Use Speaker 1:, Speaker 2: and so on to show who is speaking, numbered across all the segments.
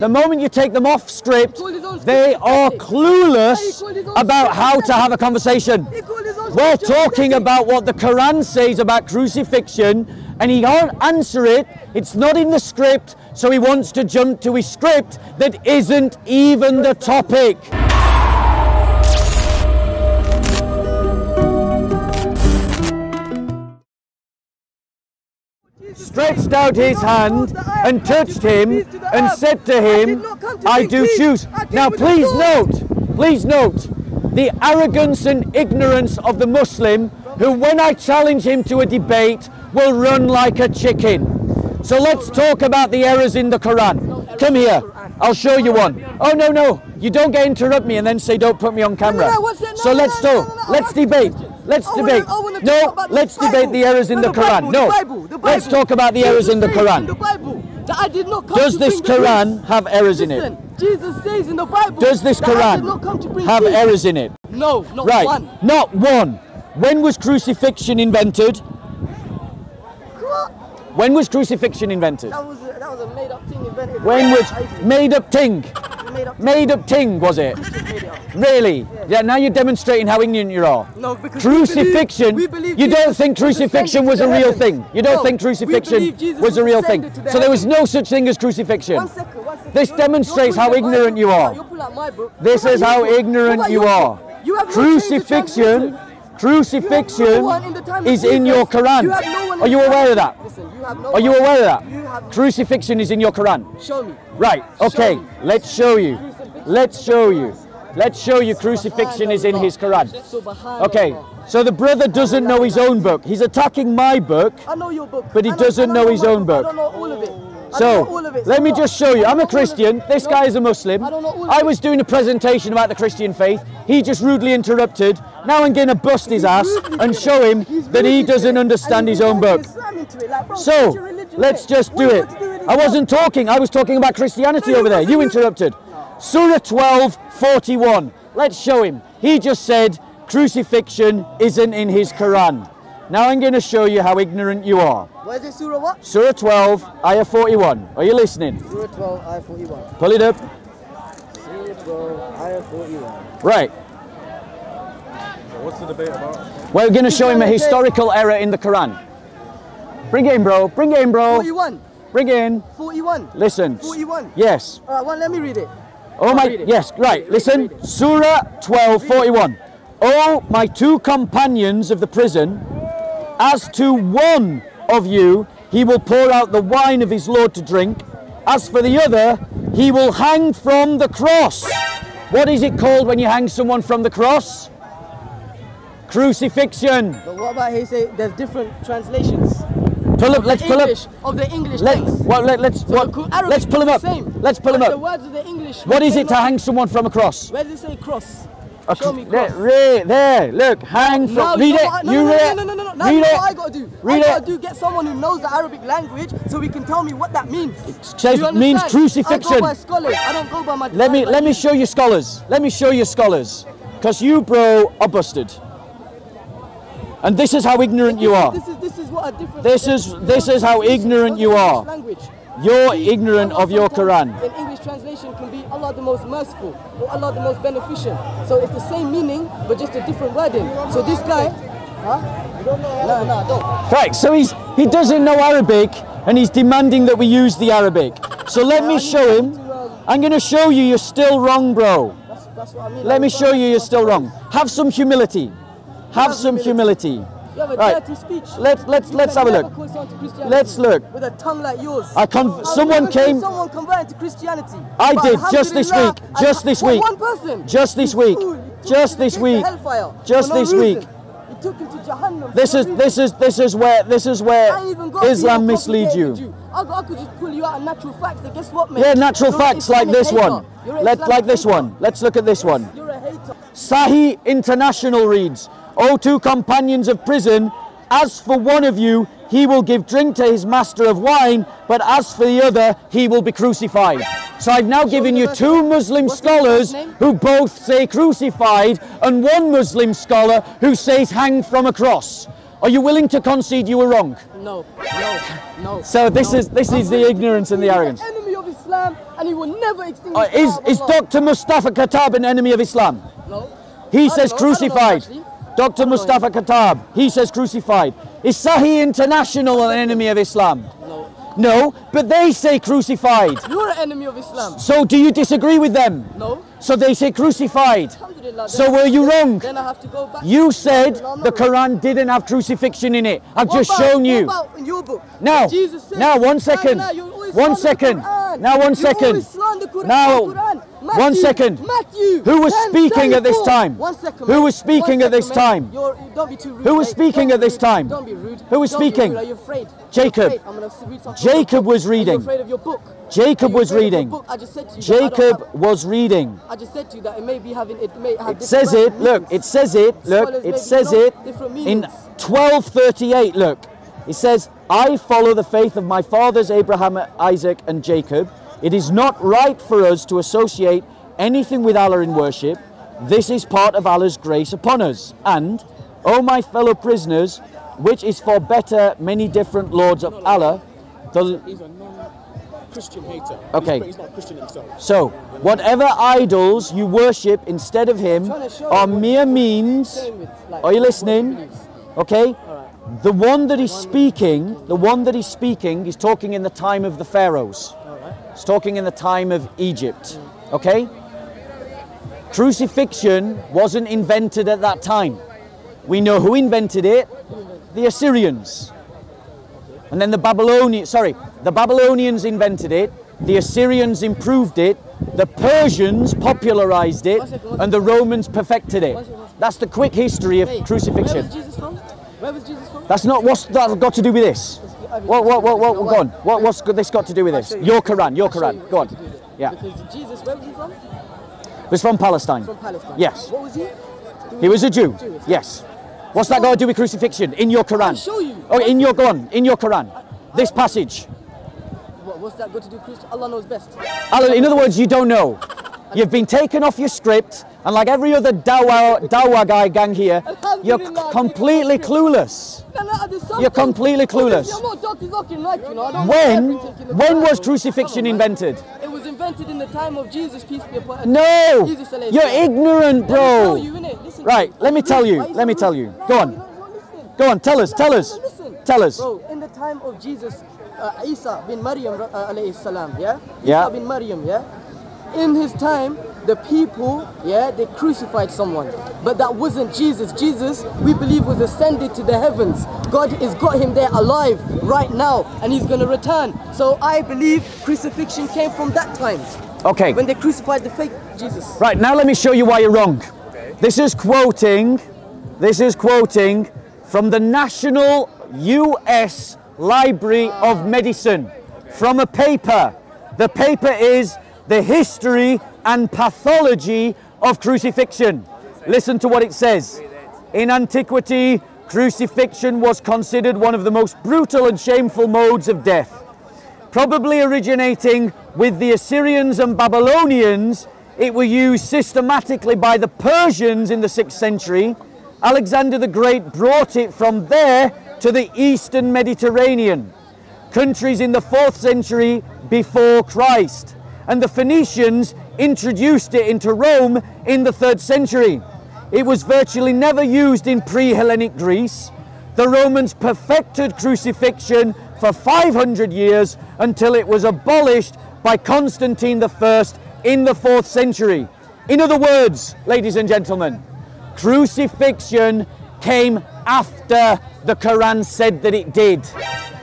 Speaker 1: The moment you take them off script,
Speaker 2: called his own
Speaker 1: they are clueless
Speaker 2: He called his own
Speaker 1: about how to have a conversation.
Speaker 2: He called his own
Speaker 1: We're talking about what the Quran says about crucifixion, and he can't answer it. It's not in the script, so he wants to jump to his script that isn't even the topic. Stretched out his hand and touched him and said to him, I do choose. Now, please note, please note the arrogance and ignorance of the Muslim who, when I challenge him to a debate, will run like a chicken. So let's talk about the errors in the Quran. Come here, I'll show you one. Oh, no, no, you don't get interrupt me and then say don't put me on camera.
Speaker 2: no, what's? No,
Speaker 1: So let's talk, let's
Speaker 2: I want to
Speaker 1: debate.
Speaker 2: Question.
Speaker 1: Let's
Speaker 2: oh, I
Speaker 1: debate.
Speaker 2: Oh, Wanna
Speaker 1: No, let's debate the errors in
Speaker 2: No,
Speaker 1: the
Speaker 2: the
Speaker 1: Quran.
Speaker 2: Bible,
Speaker 1: No,
Speaker 2: the Bible, the
Speaker 1: let's talk about the errors in the Quran.
Speaker 2: In the Bible that I did not come
Speaker 1: Does this Quran have errors in it?
Speaker 2: Jesus says in the Bible.
Speaker 1: Does this
Speaker 2: that I did not come to
Speaker 1: Quran have
Speaker 2: peace.
Speaker 1: errors in it?
Speaker 2: No, not
Speaker 1: Right,
Speaker 2: one.
Speaker 1: not one. When was crucifixion invented? When was crucifixion invented?
Speaker 2: That was a, that was a made up thing invented.
Speaker 1: When was made up ting?
Speaker 2: made up?
Speaker 1: Made up ting was it?
Speaker 2: Made it up.
Speaker 1: Really? Yeah. Now you're demonstrating how ignorant you are.
Speaker 2: No, because
Speaker 1: Crucifixion.
Speaker 2: We believe, we believe
Speaker 1: you don't think crucifixion was a real thing. You don't
Speaker 2: No,
Speaker 1: think crucifixion was a real thing. So there was no such thing as crucifixion.
Speaker 2: One second, one second.
Speaker 1: This
Speaker 2: You're- you're
Speaker 1: demonstrates how ignorant you are.
Speaker 2: You're pulling out my book.
Speaker 1: This is how ignorant you are.
Speaker 2: book? You have no change to
Speaker 1: Crucifixion, crucifixion
Speaker 2: You have no one in the time of
Speaker 1: is in your. Quran.
Speaker 2: You no
Speaker 1: Are you aware of that?
Speaker 2: Listen, you no
Speaker 1: Are you aware of that? Crucifixion is in your Quran.
Speaker 2: Show me.
Speaker 1: Right, okay,
Speaker 2: me.
Speaker 1: let's show you. Let's show you. Let's show you crucifixion is in his Quran. Okay, so the brother doesn't know his own book. He's attacking my book.
Speaker 2: I know your book.
Speaker 1: But he doesn't
Speaker 2: know
Speaker 1: his own book.
Speaker 2: I don't know all of it. I
Speaker 1: So
Speaker 2: don't know all of it.
Speaker 1: let me just show you. I'm a
Speaker 2: know all of
Speaker 1: Christian. This guy is a Muslim.
Speaker 2: I don't know all of
Speaker 1: I
Speaker 2: it.
Speaker 1: was doing a presentation about the Christian faith. He just rudely interrupted. Now I'm going to bust his ass and show him that he doesn't understand his own book.
Speaker 2: Islam into it. Like, bro,
Speaker 1: So
Speaker 2: change your religion,
Speaker 1: let's just do it.
Speaker 2: got to do with
Speaker 1: I wasn't talking. I was talking about Christianity over there. You- interrupted. Surah 12, 41. Let's show him. He just said crucifixion isn't in his Quran. Now I'm going to show you how ignorant you are.
Speaker 2: What is it, Surah what?
Speaker 1: Surah 12, Ayah 41. Are you listening?
Speaker 2: Surah 12, Ayah 41.
Speaker 1: Pull it up.
Speaker 2: Surah 12, Ayah 41.
Speaker 1: Right.
Speaker 3: What's the debate about?
Speaker 1: We're going to show him a historical error in the Quran. Bring it in, bro. Bring it in, bro.
Speaker 2: 41.
Speaker 1: Bring it in.
Speaker 2: 41.
Speaker 1: Listen.
Speaker 2: 41.
Speaker 1: Yes.
Speaker 2: All right, well, let me read it.
Speaker 1: Oh my. Yes. Right. Listen. Surah 12, 41. Oh, my two companions of the prison, as to one of you, he will pour out the wine of his Lord to drink. As for the other, he will hang from the cross. What is it called when you hang someone from the cross? Crucifixion.
Speaker 2: But what about he say there's different translations?
Speaker 1: Pull up. Let's pull up.
Speaker 2: English, of the English
Speaker 1: Let,
Speaker 2: text.
Speaker 1: what, let, let's
Speaker 2: So
Speaker 1: what, let's pull him up.
Speaker 2: same.
Speaker 1: Let's pull him
Speaker 2: But The words of the English.
Speaker 1: What is it to hang someone from a cross?
Speaker 2: Where does it say cross? Show me cross.
Speaker 1: re- there, look, hang from.
Speaker 2: Now,
Speaker 1: read it.
Speaker 2: I- no,
Speaker 1: you
Speaker 2: no, no,
Speaker 1: read
Speaker 2: no, no, no, no, no.
Speaker 1: Read
Speaker 2: Now,
Speaker 1: it.
Speaker 2: what I gotta do?
Speaker 1: Read
Speaker 2: I gotta
Speaker 1: it.
Speaker 2: do get someone who knows the Arabic language so we can tell me what that means.
Speaker 1: says-
Speaker 2: Do
Speaker 1: means crucifixion.
Speaker 2: I go by scholars. I don't go by my.
Speaker 1: Let me let me show you scholars. Let me show you scholars, because you, bro, are busted. And this is how ignorant you are.
Speaker 2: This is this is.
Speaker 1: This is- how ignorant you are.
Speaker 2: Language.
Speaker 1: You're ignorant of your Quran.
Speaker 2: In English translation can be Allah the most merciful or Allah the most beneficent. So it's the same meaning but just a different wording. So this guy, huh? No, no, don't.
Speaker 1: Right, so he's he doesn't know Arabic, and he's demanding that we use the Arabic. So let me show him. Uh, I'm going to show you you're still wrong, bro.
Speaker 2: That's, that's what I mean.
Speaker 1: Let me show you you're still wrong. Have some humility. Have some humility.
Speaker 2: You have a
Speaker 1: Right.
Speaker 2: dirty speech.
Speaker 1: Let's let's
Speaker 2: You
Speaker 1: let's have a look.
Speaker 2: call someone to Christianity
Speaker 1: Let's look.
Speaker 2: With a tongue like yours.
Speaker 1: I
Speaker 2: I've
Speaker 1: someone came-
Speaker 2: Someone converted to Christianity.
Speaker 1: I
Speaker 2: But
Speaker 1: did just this week. Just this week.
Speaker 2: One person.
Speaker 1: Just this week.
Speaker 2: fool. You took
Speaker 1: Just this week. Just this week.
Speaker 2: reason. Took him to Jahannam.
Speaker 1: This is this is this is where this is where
Speaker 2: I ain't even got to
Speaker 1: Islam misleads you.
Speaker 2: I, I could just pull you out of natural facts. And guess what, mate?
Speaker 1: Yeah, natural
Speaker 2: You're
Speaker 1: facts like this
Speaker 2: hater.
Speaker 1: one. Let like this
Speaker 2: hater.
Speaker 1: one. Let's look at this one.
Speaker 2: You're a hater.
Speaker 1: Sahih International reads, O two companions of prison, as for one of you, he will give drink to his master of wine, but as for the other, he will be crucified. So I've now given you two. Muslim
Speaker 2: What's the verse
Speaker 1: scholars who both say crucified, and one Muslim scholar who says hang from a cross. Are you willing to concede you were wrong?
Speaker 2: No, no, no.
Speaker 1: So this
Speaker 2: no.
Speaker 1: is- this is the ignorance and the arrogance.
Speaker 2: Enemy of Islam. And he will never extinguish
Speaker 1: Uh, is is Dr. Mustafa Khattab an enemy of Islam?
Speaker 2: No.
Speaker 1: He
Speaker 2: I
Speaker 1: says
Speaker 2: don't I don't know
Speaker 1: crucified. Dr. Mustafa Khattab, he says crucified. Is Sahih International an enemy of Islam?
Speaker 2: No.
Speaker 1: No, but they say crucified.
Speaker 2: You're an enemy of Islam.
Speaker 1: So do you disagree with them?
Speaker 2: No.
Speaker 1: So they say crucified. So were you wrong?
Speaker 2: Then I have to go back.
Speaker 1: You said the. Quran didn't have crucifixion in it. I've
Speaker 2: What
Speaker 1: just
Speaker 2: about-
Speaker 1: shown you.
Speaker 2: What about in your book?
Speaker 1: Now, now, one second.
Speaker 2: no, you always
Speaker 1: One second. Now, one second.
Speaker 2: Always slander Quran-
Speaker 1: Now,
Speaker 2: Quran.
Speaker 1: one
Speaker 2: Matthew,
Speaker 1: second.
Speaker 2: Matthew.
Speaker 1: Who was speaking at this time?
Speaker 2: One second.
Speaker 1: Who was speaking at this time?
Speaker 2: Don't be too rude.
Speaker 1: Who was speaking at this time?
Speaker 2: Don't be rude.
Speaker 1: Who was speaking?
Speaker 2: Are you afraid?
Speaker 1: Jacob.
Speaker 2: Are you afraid? I'm gonna read something from your
Speaker 1: Jacob was
Speaker 2: Are you
Speaker 1: reading.
Speaker 2: afraid of your book?
Speaker 1: Jacob was
Speaker 2: afraid of your
Speaker 1: reading.
Speaker 2: book? I just said to you. that I don't
Speaker 1: Jacob was reading.
Speaker 2: I just said to you that it may be having it may have
Speaker 1: It says it, look, it says it, look, it says it in 1238, look. It says, I follow the faith of my fathers Abraham, Isaac, and Jacob. It is not right for us to associate anything with Allah in worship. This is part of Allah's grace upon us. And, O my fellow prisoners, which is for better many different lords of Allah, the,
Speaker 3: He's a non-Christian hater.
Speaker 1: Okay.
Speaker 3: He's, he's not a Christian himself.
Speaker 1: So, whatever idols you worship instead of Him
Speaker 2: trying to show
Speaker 1: are mere means.
Speaker 2: Same with, like,
Speaker 1: Are you listening? Okay? The one that is speaking, the one that is speaking is talking in the time of the pharaohs. He's talking in the time of Egypt. Okay? Crucifixion wasn't invented at that time. We know who invented it the Assyrians. And then the Babylonians, sorry, the Babylonians invented it, the Assyrians improved it, the Persians popularized it,
Speaker 2: One second, one
Speaker 1: and the Romans perfected it.
Speaker 2: One second, one second.
Speaker 1: That's the quick history of crucifixion.
Speaker 2: was Jesus from? Where was Jesus from?
Speaker 1: That's not what's that got to do with this. What what what what? Go on. What what's this got to do with this?
Speaker 2: you.
Speaker 1: Your Quran. Your Quran. Go on.
Speaker 2: got to do with it.
Speaker 1: Yeah.
Speaker 2: Because Jesus, where was he from?
Speaker 1: It was from Palestine.
Speaker 2: From Palestine.
Speaker 1: Yes.
Speaker 2: What was he?
Speaker 1: He was a Jew.
Speaker 2: Jewish.
Speaker 1: Yes. What's that got to do with crucifixion? In your Quran.
Speaker 2: I'll show you.
Speaker 1: Oh, in your go on. In your Quran. This passage.
Speaker 2: What, what's that got to do with Christian? Allah knows best.
Speaker 1: Allah, in other words, you don't know. You've been taken off your script, and like every other Dawa, Dawa guy gang here, you're completely clueless.
Speaker 2: No, no, there's something-
Speaker 1: You're completely clueless.
Speaker 2: Obviously, I'm not Dr. Zakir Naik, you know. I don't
Speaker 1: When
Speaker 2: know everything in the
Speaker 1: when was crucifixion
Speaker 2: Come on, man.
Speaker 1: invented?
Speaker 2: It was invented in the time of Jesus, peace be upon him.
Speaker 1: No, you're ignorant,
Speaker 2: Let me tell
Speaker 1: bro.
Speaker 2: you, innit? Listen to
Speaker 1: Right, let me tell
Speaker 2: you,
Speaker 1: let me tell you. Go on.
Speaker 2: you're not- you're not listening.
Speaker 1: Go on, tell us, tell us, tell us.
Speaker 2: Bro, in the time of Jesus, uh, Isa bin Maryam uh, alayhi salam, yeah?
Speaker 1: Yeah.
Speaker 2: Isa bin Maryam, yeah? In his time, the people, yeah, they crucified someone. But that wasn't Jesus. Jesus, we believe, was ascended to the heavens. God has got him there alive right now, and he's gonna return. So I believe crucifixion came from that time.
Speaker 1: Okay,
Speaker 2: When they crucified the fake Jesus.
Speaker 1: right now let me show you why you're wrong. This is quoting, this is quoting from the National US Library of Medicine from a paper. The paper is The History and Pathology of Crucifixion. Listen to what it says. In antiquity, crucifixion was considered one of the most brutal and shameful modes of death. Probably originating with the Assyrians and Babylonians, it were used systematically by the Persians in the 6th century. Alexander the Great brought it from there to the eastern Mediterranean, countries in the 4th century before Christ. And the Phoenicians introduced it into Rome in the 3rd century. It was virtually never used in pre Hellenic Greece. The Romans perfected crucifixion for 500 years until it was abolished by Constantine I in the 4th century. In other words, ladies and gentlemen, crucifixion came after the Quran said that it did.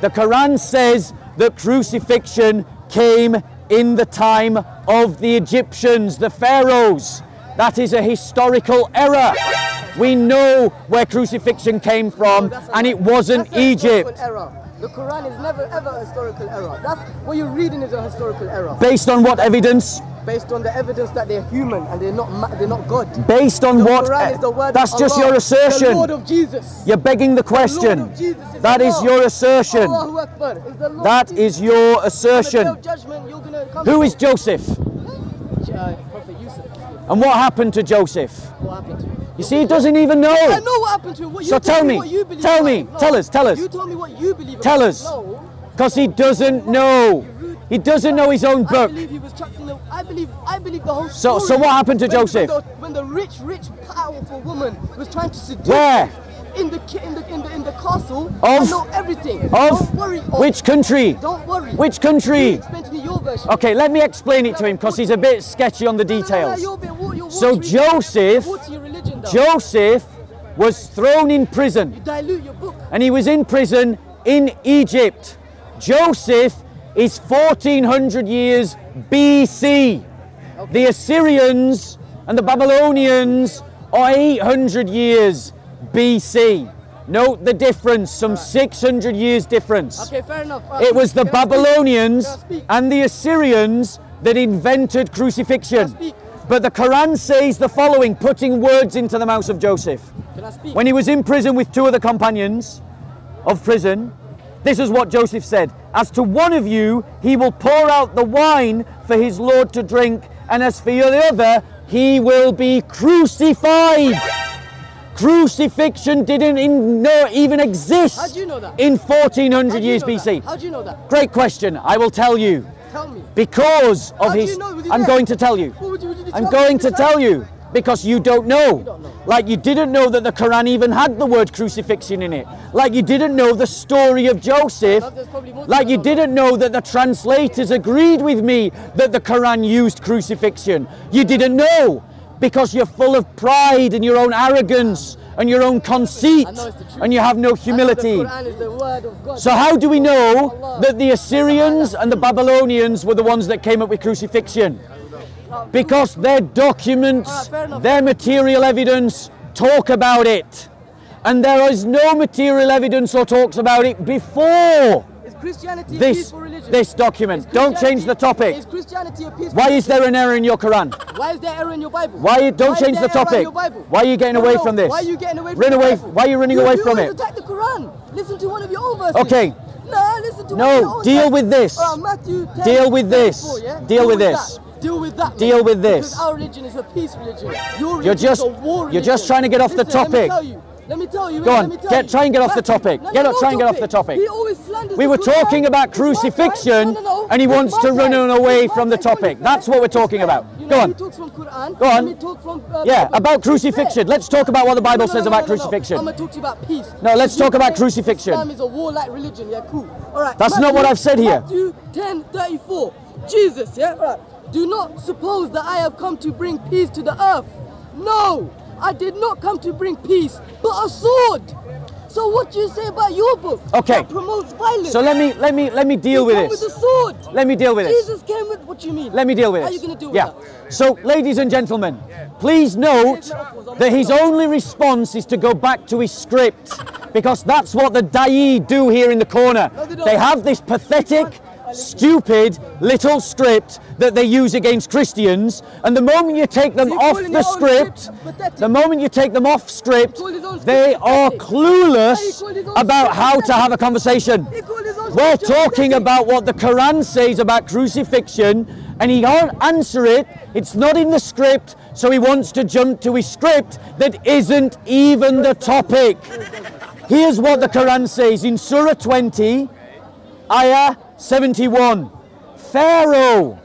Speaker 1: The Quran says that crucifixion came in the time of the Egyptians, the pharaohs. That is a historical error. We know where crucifixion came from,
Speaker 2: That's
Speaker 1: and it wasn't Egypt.
Speaker 2: The Quran is never ever a historical error. That's what you're reading is a historical error.
Speaker 1: Based on what evidence?
Speaker 2: Based on the evidence that they're human and they're not they're not God.
Speaker 1: Based on
Speaker 2: The
Speaker 1: what?
Speaker 2: Quran is the word
Speaker 1: That's just
Speaker 2: Allah,
Speaker 1: your assertion.
Speaker 2: The Lord of Jesus.
Speaker 1: You're begging the question.
Speaker 2: Jesus is
Speaker 1: That is your assertion.
Speaker 2: Allahu Akbar is the Lord
Speaker 1: That is your
Speaker 2: the
Speaker 1: assertion.
Speaker 2: judgment, you're gonna come
Speaker 1: Who Joseph?
Speaker 2: Uh, Prophet Yusuf.
Speaker 1: And what happened to Joseph?
Speaker 2: What happened to?
Speaker 1: You see, he doesn't even know.
Speaker 2: I know what happened to him. What you
Speaker 1: So
Speaker 2: tell
Speaker 1: tell me,
Speaker 2: what you believe
Speaker 1: tell me.
Speaker 2: No,
Speaker 1: tell us, tell us.
Speaker 2: You told me what you believe.
Speaker 1: Tell us. Because he doesn't know. He doesn't know his own book.
Speaker 2: I believe he was chucked in the. I believe. I believe the whole
Speaker 1: So-
Speaker 2: story.
Speaker 1: so so what happened to
Speaker 2: when,
Speaker 1: Joseph?
Speaker 2: When the, when the rich, rich, powerful woman was trying to seduce
Speaker 1: Where?
Speaker 2: in the in the in the in the castle.
Speaker 1: Of-
Speaker 2: I know everything.
Speaker 1: Of
Speaker 2: Don't worry. Of-
Speaker 1: which country?
Speaker 2: Don't worry.
Speaker 1: Which country?
Speaker 2: explain to me your version.
Speaker 1: Okay, let me explain it to him because he's a bit sketchy on the
Speaker 2: No, no, no, no,
Speaker 1: details.
Speaker 2: you're bit you're
Speaker 1: So Joseph-
Speaker 2: water your religion, though.
Speaker 1: Joseph was thrown in prison.
Speaker 2: You dilute your book.
Speaker 1: and he was in prison in Egypt. Joseph is 1400 years BC. The Assyrians and the Babylonians are 800 years BC. Note the difference, some 600 years difference.
Speaker 2: Okay, fair enough. Uh,
Speaker 1: It was the
Speaker 2: can I speak?
Speaker 1: Babylonians
Speaker 2: Can I speak?
Speaker 1: and the Assyrians that invented crucifixion.
Speaker 2: Can I speak?
Speaker 1: But the Quran says the following, putting words into the mouth of Joseph.
Speaker 2: Can I speak?
Speaker 1: When he was in prison with two of the companions of prison, this is what Joseph said As to one of you, he will pour out the wine for his Lord to drink, and as for the other, he will be crucified. Crucifixion didn't in, no, even exist
Speaker 2: How do you know that?
Speaker 1: in 1400
Speaker 2: How you
Speaker 1: years
Speaker 2: know that?
Speaker 1: BC.
Speaker 2: How do you know that?
Speaker 1: Great question. I will tell you.
Speaker 2: Tell me.
Speaker 1: Because of
Speaker 2: How
Speaker 1: his.
Speaker 2: you know?
Speaker 1: I'm going to tell you. I'm going to
Speaker 2: tell
Speaker 1: you because you don't know. Like you didn't know that the Quran even had the word crucifixion in it. Like you didn't know the story of Joseph. Like you didn't know that the translators agreed with me that the Quran used crucifixion. You didn't know because you're full of pride and your own arrogance and your own conceit and you have no humility. So how do we know that the Assyrians and the Babylonians were the ones that came up with crucifixion? Because their documents,
Speaker 2: Alright, fair enough.
Speaker 1: their material evidence talk about it. And there is no material evidence or talks about it before
Speaker 2: Christianity
Speaker 1: this, this document. Don't change the topic.
Speaker 2: Is Christianity a peaceful
Speaker 1: Why is there an error in your Quran?
Speaker 2: Why is there an error in your Bible?
Speaker 1: Why don't
Speaker 2: is
Speaker 1: change the topic? Why are you getting
Speaker 2: No,
Speaker 1: away
Speaker 2: no,
Speaker 1: from this?
Speaker 2: Why are you getting away from
Speaker 1: Run away- why are you running
Speaker 2: You-
Speaker 1: away
Speaker 2: you
Speaker 1: from it?
Speaker 2: attack the Quran. Listen to one of your own verses.
Speaker 1: Okay.
Speaker 2: No, listen to
Speaker 1: No,
Speaker 2: one of your own
Speaker 1: deal
Speaker 2: verses.
Speaker 1: with this.
Speaker 2: Matthew 10,
Speaker 1: Deal with this.
Speaker 2: 34, yeah?
Speaker 1: Deal with this.
Speaker 2: that. Deal with that.
Speaker 1: Deal
Speaker 2: mate.
Speaker 1: with this.
Speaker 2: Because our religion is a peace religion. Your religion
Speaker 1: You're just-
Speaker 2: is a war religion.
Speaker 1: you're just trying to get off the topic.
Speaker 2: Let me tell you. Let me tell you.
Speaker 1: Go
Speaker 2: let
Speaker 1: on,
Speaker 2: me tell
Speaker 1: get- try and get off the topic.
Speaker 2: No,
Speaker 1: Get
Speaker 2: no,
Speaker 1: up,
Speaker 2: no
Speaker 1: try and get off the topic.
Speaker 2: He always slanders
Speaker 1: We were talking about
Speaker 2: my time.
Speaker 1: crucifixion and he
Speaker 2: It's
Speaker 1: wants to run away from the topic. That's what we're talking about. Go on.
Speaker 2: Talks from Quran.
Speaker 1: Go on.
Speaker 2: Talk from, uh,
Speaker 1: Yeah, about crucifixion. Let's talk about what the Bible says about crucifixion.
Speaker 2: I'm to talk to you about peace.
Speaker 1: No, let's talk about crucifixion.
Speaker 2: Islam is a warlike religion. Yeah, cool. All right.
Speaker 1: That's not what I've said here.
Speaker 2: Matthew 10, 34. Jesus, yeah? All right. Do not suppose that I have come to bring peace to the earth. No, I did not come to bring peace, but a sword. So what do you say about your book?
Speaker 1: Okay.
Speaker 2: That promotes violence.
Speaker 1: So let me let me let me deal
Speaker 2: You
Speaker 1: with this.
Speaker 2: with a sword.
Speaker 1: Let me deal with this.
Speaker 2: Jesus came with. What do you mean?
Speaker 1: Let me deal with it.
Speaker 2: How
Speaker 1: this.
Speaker 2: are you going to deal
Speaker 1: yeah.
Speaker 2: with that?
Speaker 1: So, ladies and gentlemen, please note that his only response is to go back to his script because that's what the Dai do here in the corner.
Speaker 2: No, they.
Speaker 1: They have this pathetic, stupid little script that they use against Christians, and the moment you take them
Speaker 2: So
Speaker 1: off the script,
Speaker 2: script
Speaker 1: the moment you take them off script,
Speaker 2: call his own
Speaker 1: they
Speaker 2: script
Speaker 1: are clueless
Speaker 2: He called his own
Speaker 1: about how to have a conversation.
Speaker 2: He called his own
Speaker 1: We're talking about what the Quran says about crucifixion, and he can't answer it. It's not in the script, so he wants to jump to his script that isn't even the topic. Here's what the Quran says in Surah 20, Ayah 71. Pharaoh,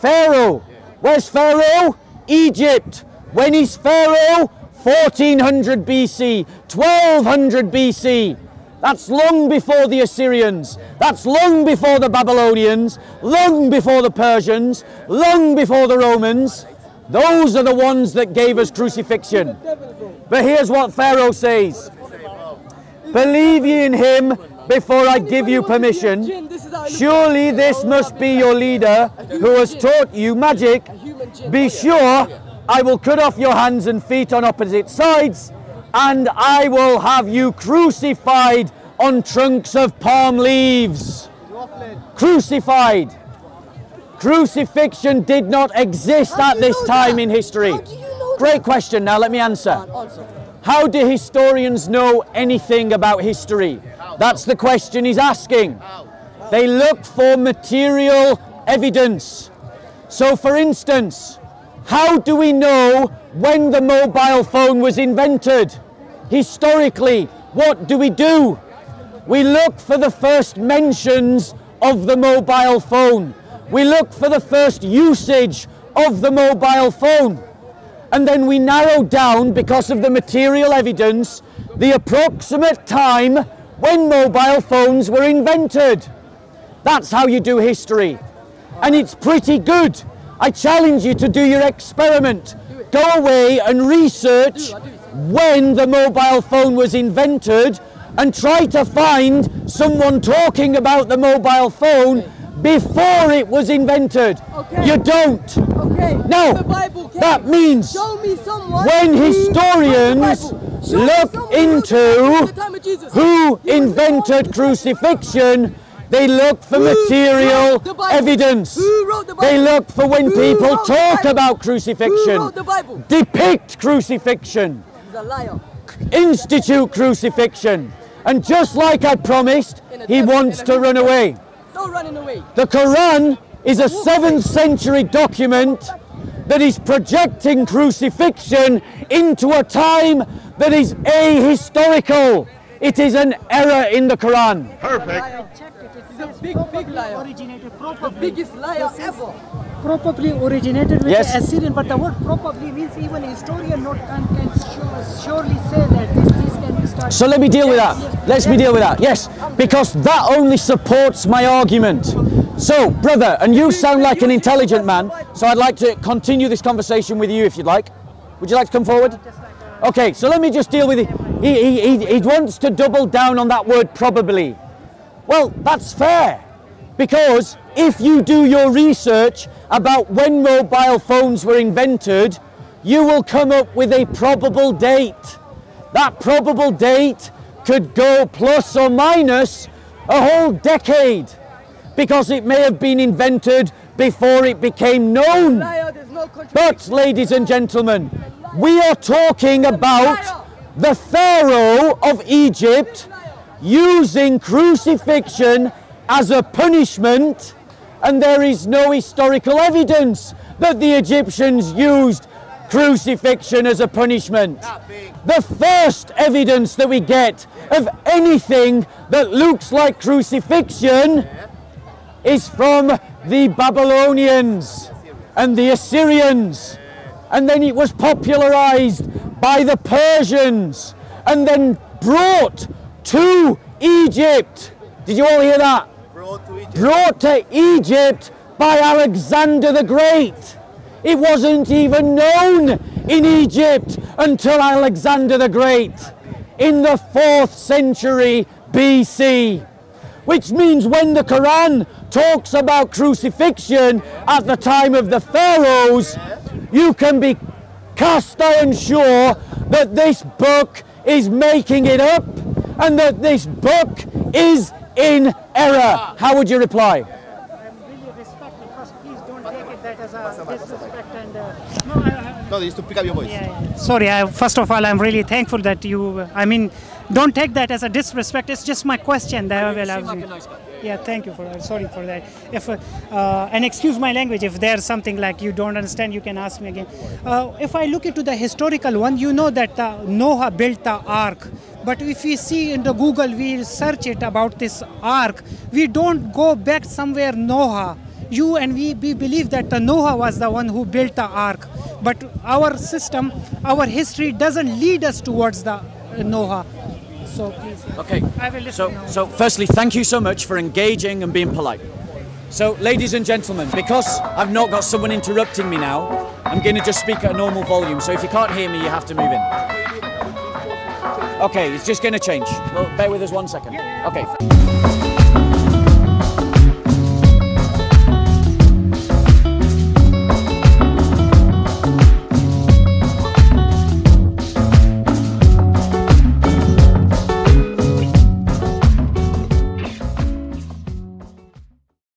Speaker 1: Pharaoh, where's Pharaoh? Egypt. When is Pharaoh? 1400 BC, 1200 BC. That's long before the Assyrians. That's long before the Babylonians, long before the Persians, long before the Romans. Those are the ones that gave us crucifixion. But here's what Pharaoh says Believe ye in him before I give you permission. Surely this must be your leader who has taught you magic. Be sure I will cut off your hands and feet on opposite sides, and I will have you crucified on trunks of palm leaves. Crucified. Crucifixion did not exist at this time in history.
Speaker 2: How do you know
Speaker 1: Great question. Now let me. Answer. How do historians know anything about history? That's the question he's asking. They look for material evidence. So, for instance, how do we know when the mobile phone was invented? Historically, what do we do? We look for the first mentions of the mobile phone. we look for the first usage of the mobile phone. And then we narrow down, because of the material evidence, the approximate time when mobile phones were invented. That's how you do history. And it's pretty good. I challenge you to do your experiment. Go away and research when the mobile phone was invented and try to find someone talking about the mobile phone before it was invented.
Speaker 2: Okay.
Speaker 1: You don't.
Speaker 2: Okay.
Speaker 1: No,
Speaker 2: the Bible came.
Speaker 1: that means
Speaker 2: Show me
Speaker 1: when historians
Speaker 2: wrote the Bible. Show
Speaker 1: look
Speaker 2: someone who wrote the
Speaker 1: into
Speaker 2: Bible at the time of Jesus.
Speaker 1: who invented crucifixion, they look for
Speaker 2: Who
Speaker 1: material evidence.
Speaker 2: Who wrote the
Speaker 1: They look for when
Speaker 2: Who
Speaker 1: people talk about
Speaker 2: Who
Speaker 1: crucifixion,
Speaker 2: wrote the Bible?
Speaker 1: depict crucifixion, institute crucifixion. And just like I promised, he wants to run away.
Speaker 2: No running away.
Speaker 1: The Quran is a 7th century document that is projecting crucifixion into a time that is ahistorical. It is an error in the Quran.
Speaker 2: Liar. He's a big, big liar.
Speaker 4: originated
Speaker 2: The
Speaker 4: probably
Speaker 2: biggest liar ever.
Speaker 4: probably originated with
Speaker 1: Yes.
Speaker 4: the Assyrian, but the word probably means even a historian not can, can surely say that this,
Speaker 1: So let me deal with that. Let me deal with that. Yes, because that only supports my argument. So, brother, and you sound like an intelligent man, so I'd like to continue this conversation with you if you'd like. Would you like to come forward? Okay, so let me just deal with it. He, he, he, he wants to double down on that word probably. Well, that's fair. Because if you do your research about when mobile phones were invented, you will come up with a probable date. That probable date could go plus or minus a whole decade because it may have been invented before it became known.
Speaker 2: No.
Speaker 1: But, ladies and gentlemen, we are talking about the Pharaoh of Egypt using crucifixion as a punishment, and there is no historical evidence that the Egyptians used crucifixion as a punishment. The first evidence that we get of anything that looks like crucifixion is from the Babylonians and the Assyrians. And then it was popularized by the Persians and then brought to Egypt. Did you all hear that? Brought to Egypt by Alexander the Great. It wasn't even known in Egypt until Alexander the Great in the 4th century BC which means when the Quran talks about crucifixion at the time of the pharaohs, you can be cast iron sure that this book is making it up and that this book is in error. How would you reply?
Speaker 4: I'm really respecting. First, please don't take it that as a disrespect and uh, no. I, I,
Speaker 3: No, just to pick up your voice.
Speaker 4: yeah, yeah. Sorry. I, first of all, I'm really thankful that you. I mean, don't take that as a disrespect. It's just my question. That will have you. Yeah, thank you for that. Sorry for that. If uh, uh, and excuse my language, if there's something like you don't understand, you can ask me again. Uh, if I look into the historical one, you know that uh, Noah built the ark. But if we see in the Google, we search it about this ark, we don't go back somewhere Noah. You and we, we believe that the Noah was the one who built the ark. But our system, our history doesn't lead us towards the uh, Noah. So please.
Speaker 1: Okay.
Speaker 4: I will listen
Speaker 1: So,
Speaker 4: now.
Speaker 1: so firstly, thank you so much for engaging and being polite. So, ladies and gentlemen, because I've not got someone interrupting me now, I'm going to just speak at a normal volume. So, if you can't hear me, you have to move in. Okay, it's just going to change. Well, bear with us one second. Okay.